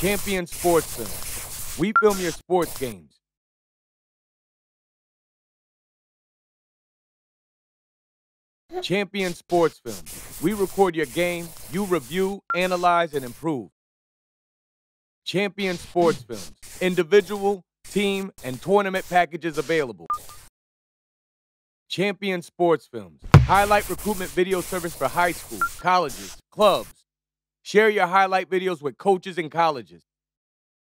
Champion Sports Film. We film your sports games. Champion Sports Film. We record your game, you review, analyze, and improve. Champion Sports Films. Individual, team, and tournament packages available. Champion Sports Films. Highlight recruitment video service for high schools, colleges, clubs. Share your highlight videos with coaches and colleges.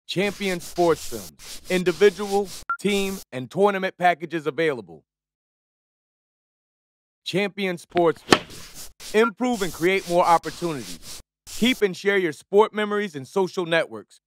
Champion Sports Films. Individual, team, and tournament packages available. Champion Sports Films. Improve and create more opportunities. Keep and share your sport memories and social networks.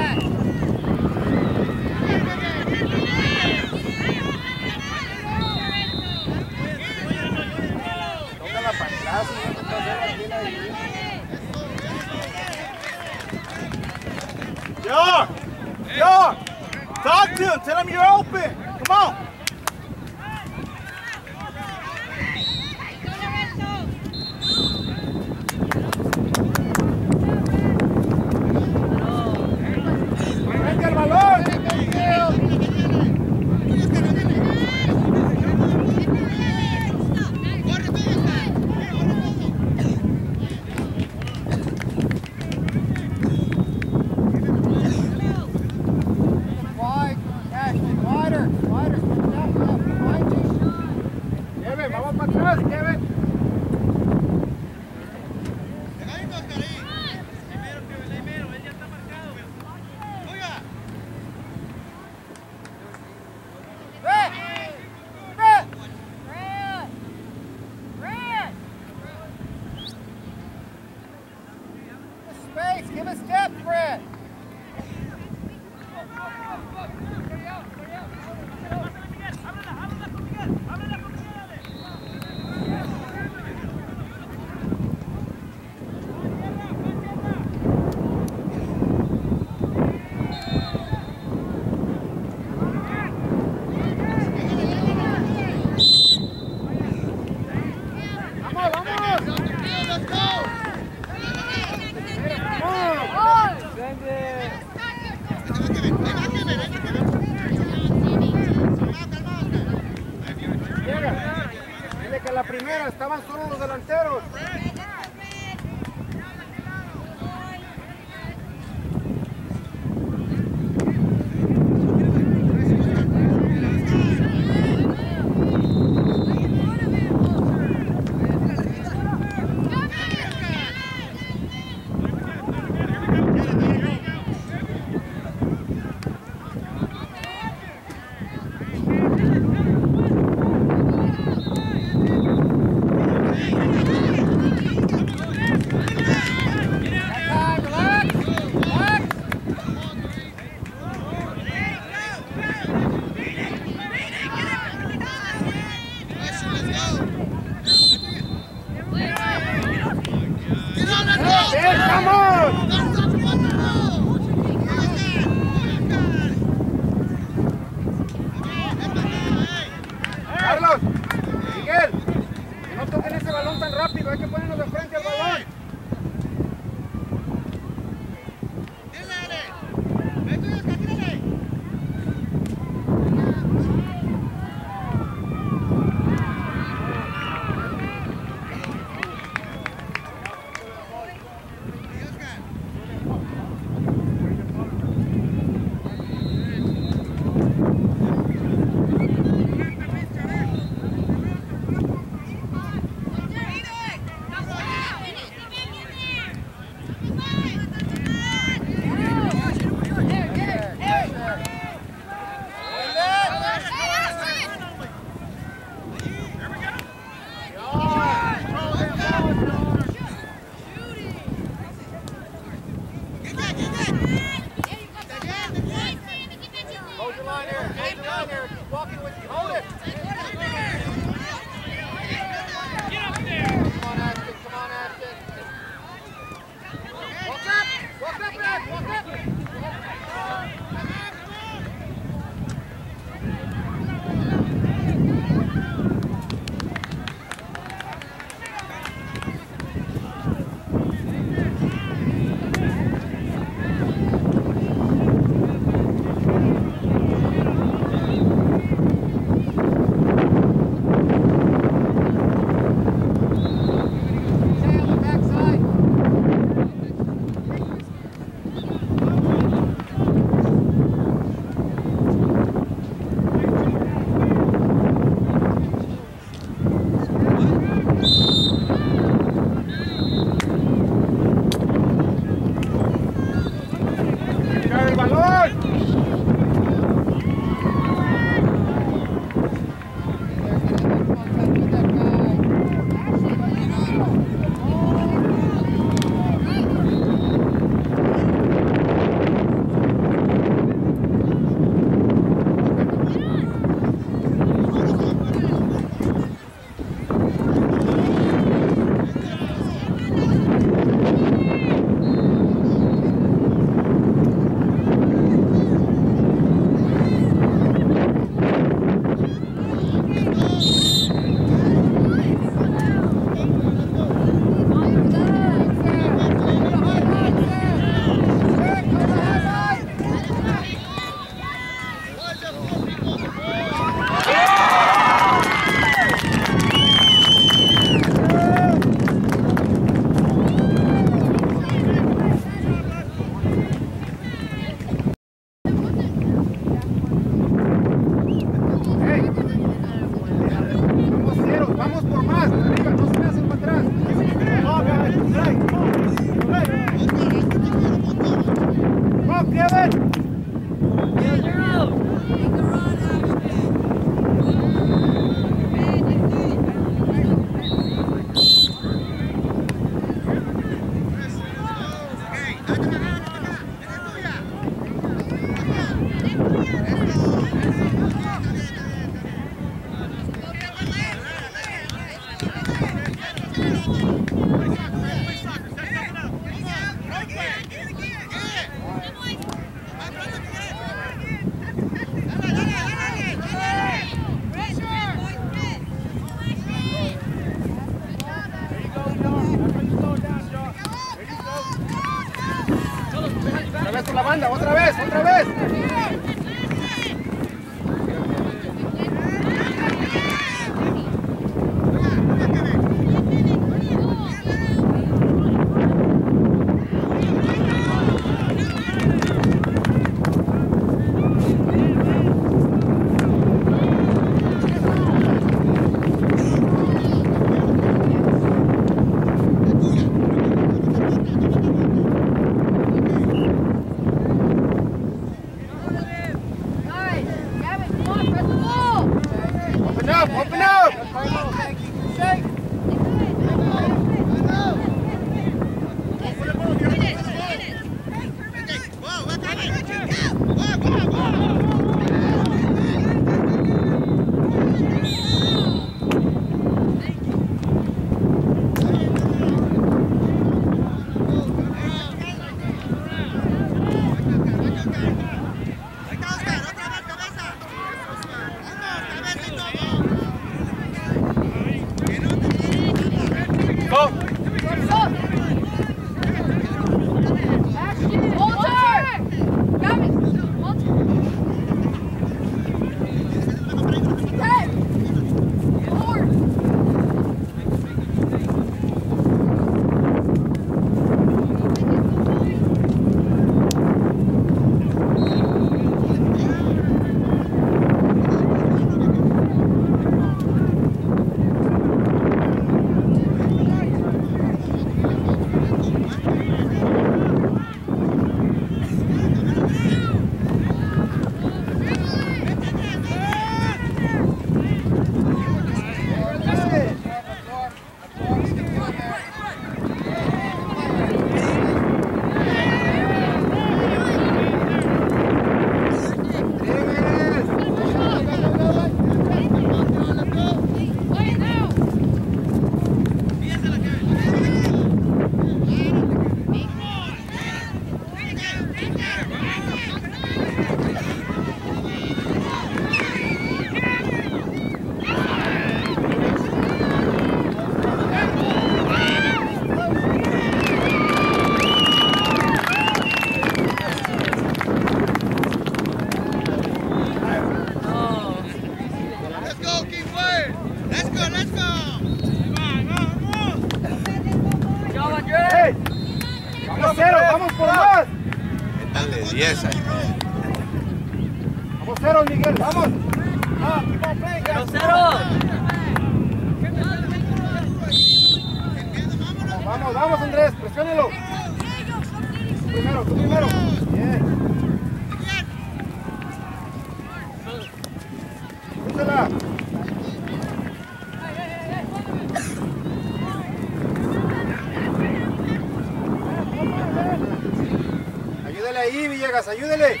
Villegas, ayúdele.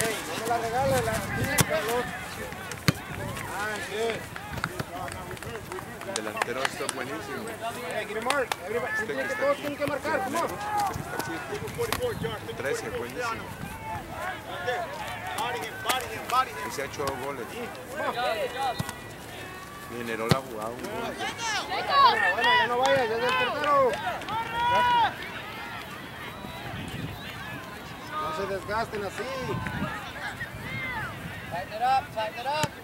No me la la delantero está buenísimo. Este que que marcar, ¿cómo? 13, buenísimo. Y se ha hecho dos goles. Generó la jugada. Bueno, ya no vaya, ya es el portero. No se desgasten así. It up, tighten it up.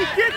Get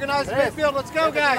Organize the midfield. Let's go, guys.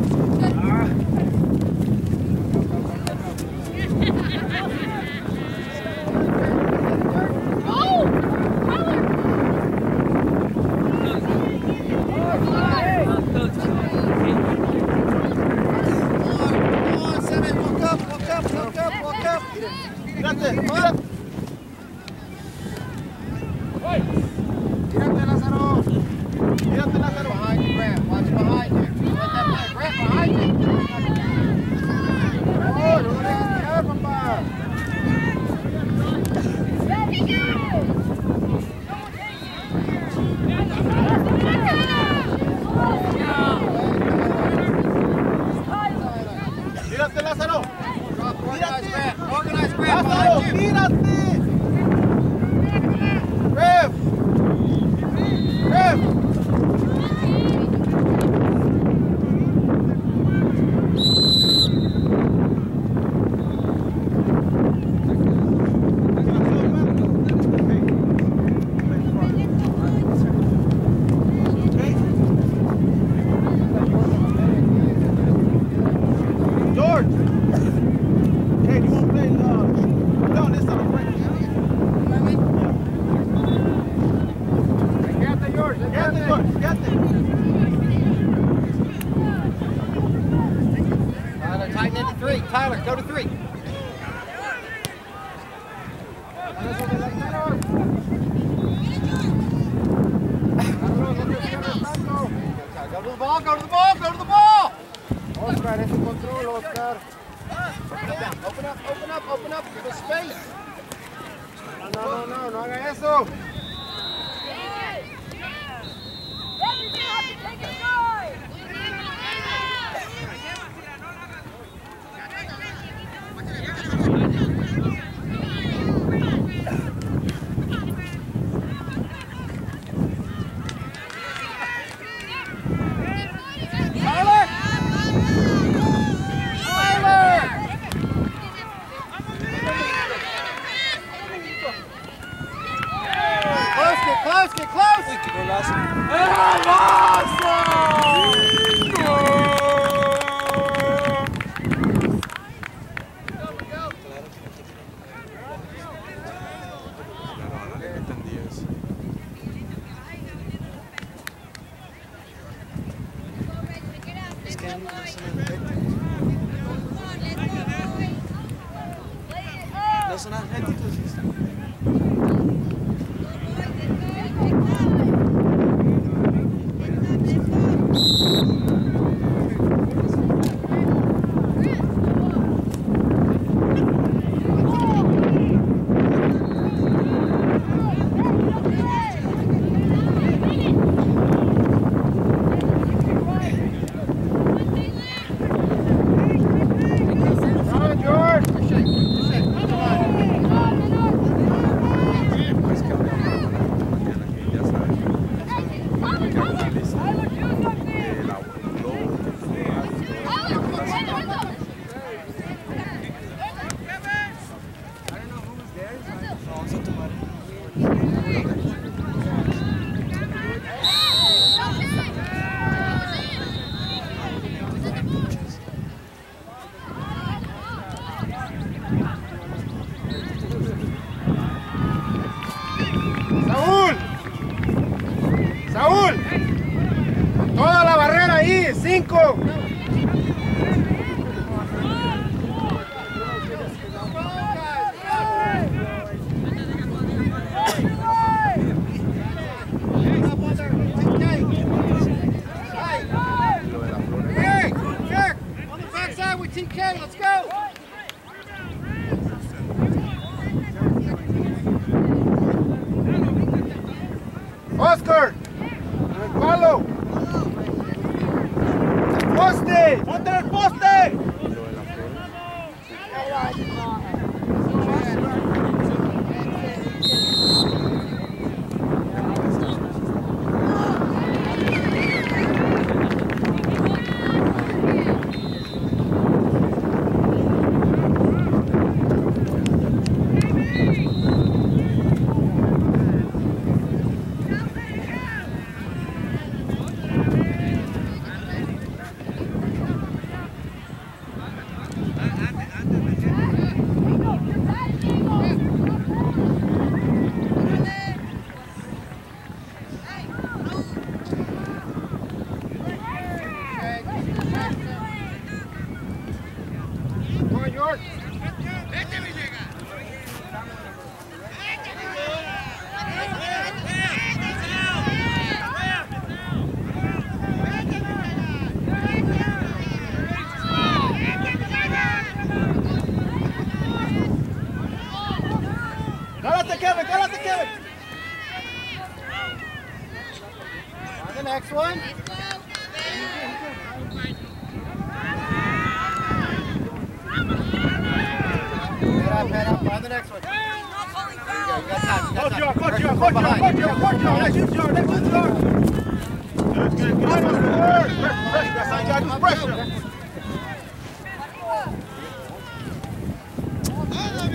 right into control, Oscar. Open up, open up, open up, open give us space. No, no, no, no, no haga eso. next one. Head up, head up, on the next one. Hold your, hold your, hold your, hold your, hold your, let's use your, let's use your. Good, good, good. Pressure, pressure, pressure, pressure.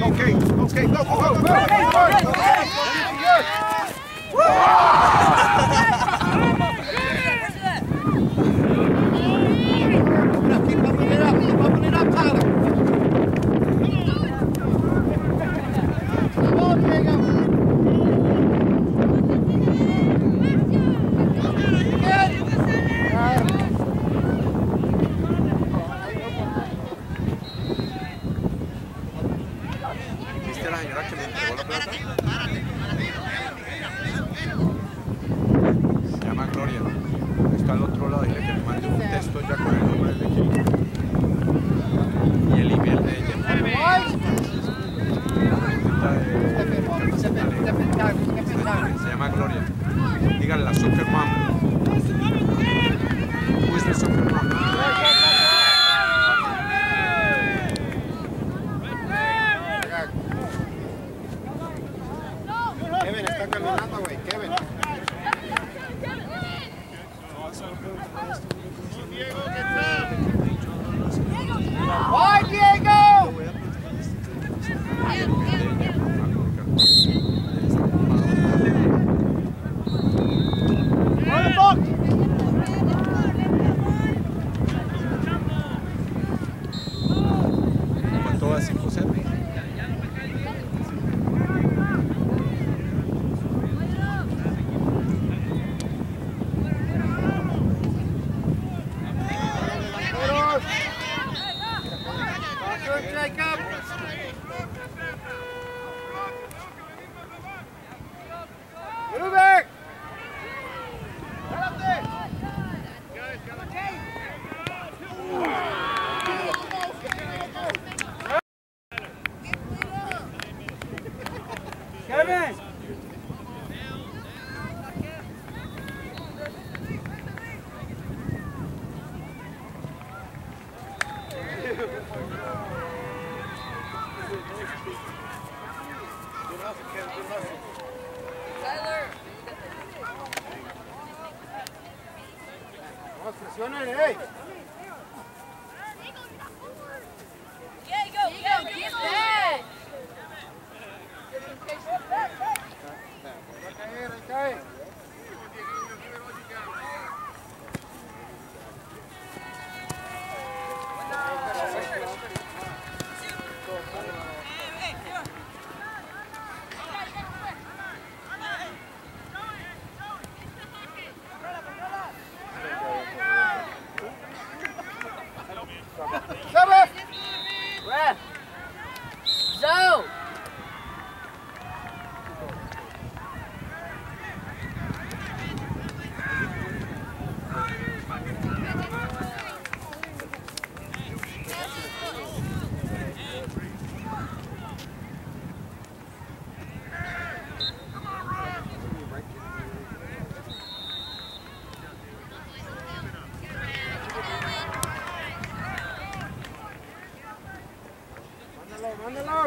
Okay, okay, go, go, go, go, go, go, go, go, go, go, go, go, go, go, go, hey.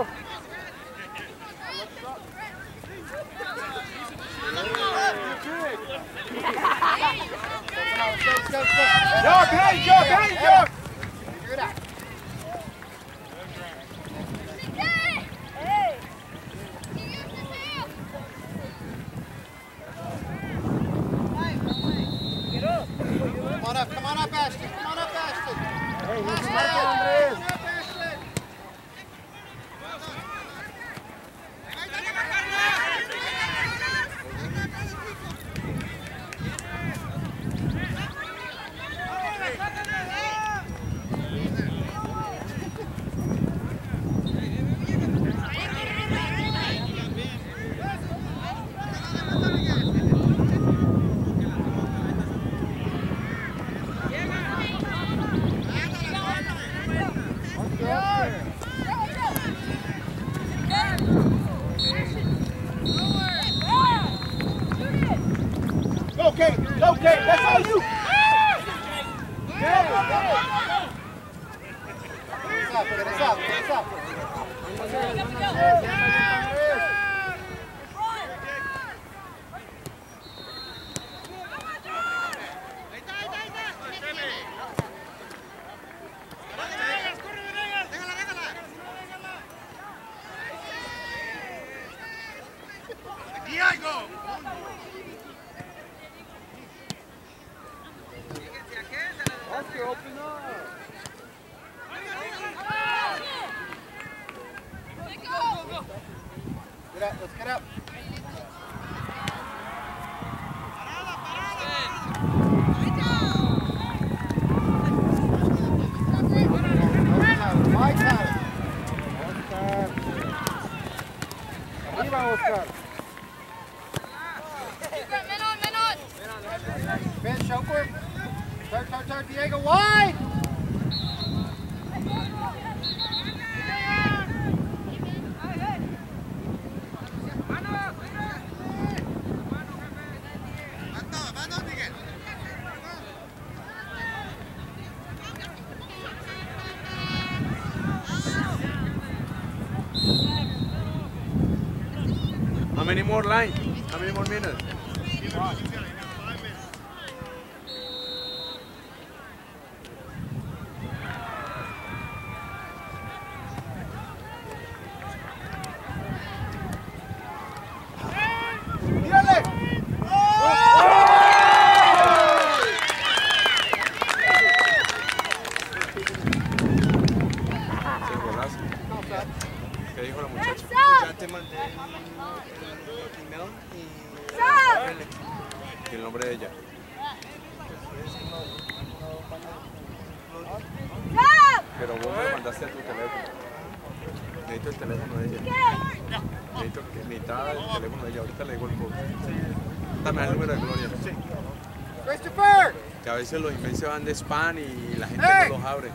tomorrow. many more lines? How many more minutes? veces los infelices van de spam y la gente no los abre.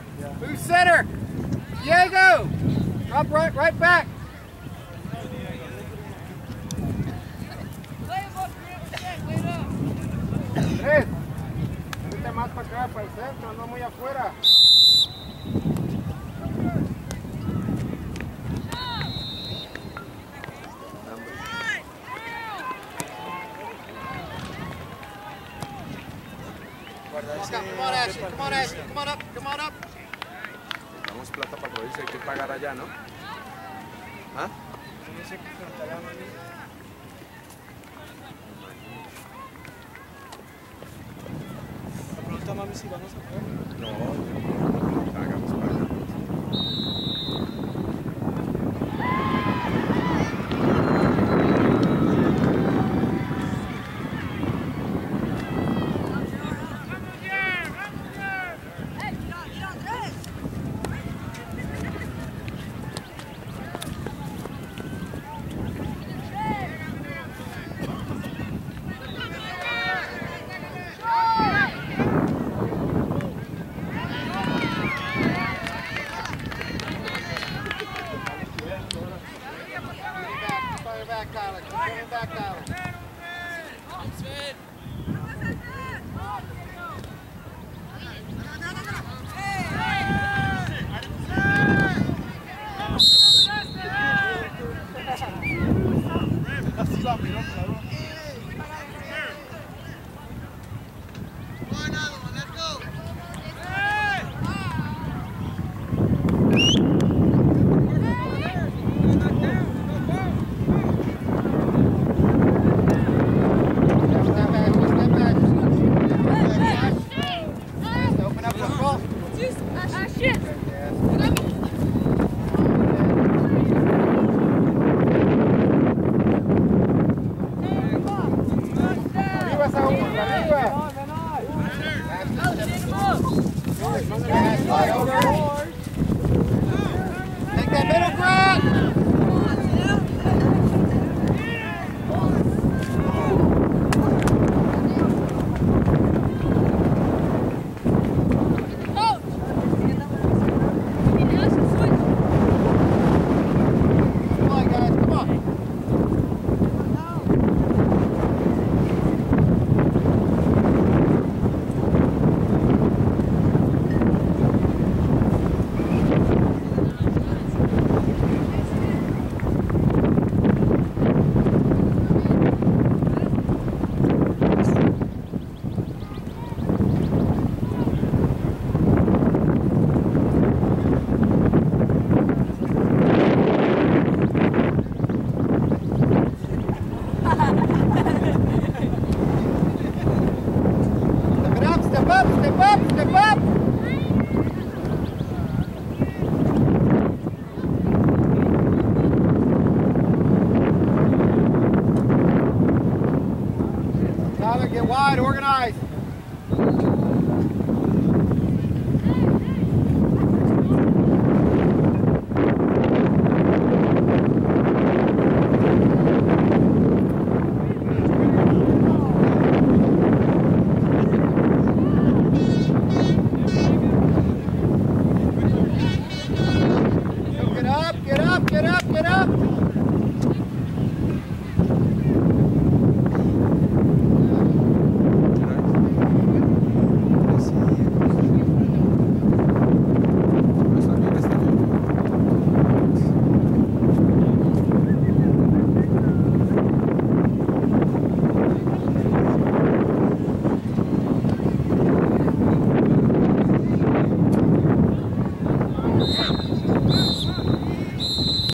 Vamos go. Come on, Ashley. Come on, Ashley. ¿no? on up. Come on plata para No, no, no, que pagar allá, ¿no? ¿Ah? no, no, no, no, no, no, no, No, no, no, no, no,